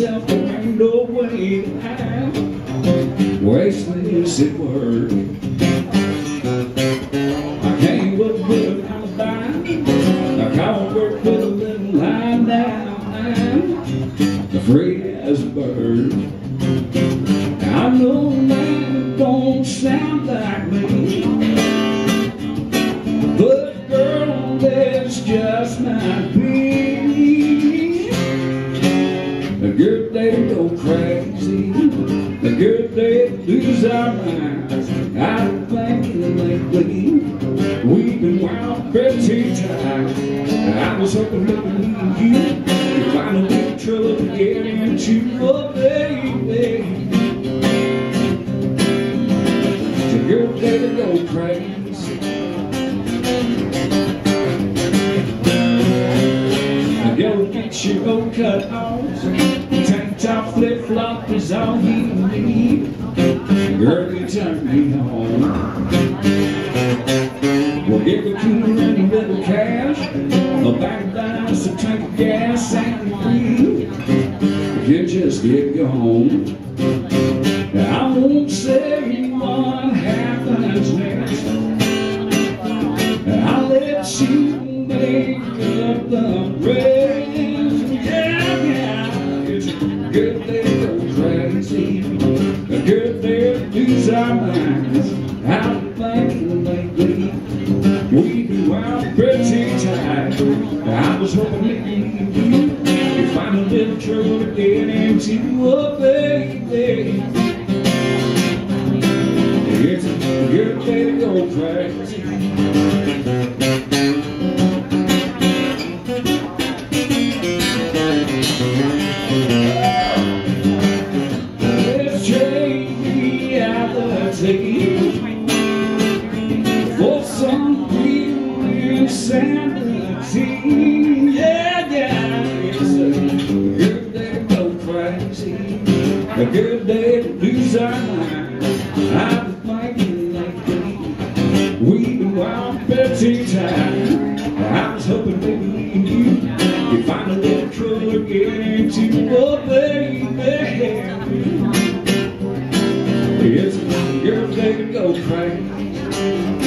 myself ain't no way out. Wasteless at work. I came up with an alibi. I called work with a little line now. I'm free as a bird. I know that don't sound good day to go crazy. A good day to lose our minds. I've been thinking lately. We've been wild pretty tight I was hoping that you Could find a little trouble to get into Oh baby. It's a good day to go crazy. Go get your old cut off Tank top flip flop is all you need Girl, you turn me on. We'll give a cool and a little cash A bank balance, a tank of gas and free You just get gone I won't say what happens next. I'll let you make up the rest good to go crazy, a good to lose our minds. I've been thinking lately, we've been wild pretty tight. I was hoping that you could find a little trouble to get into, oh baby. It's been thinking lately, we've been wild. I was hoping maybe you could find a little trouble to get into, oh baby. It's good day to go crazy.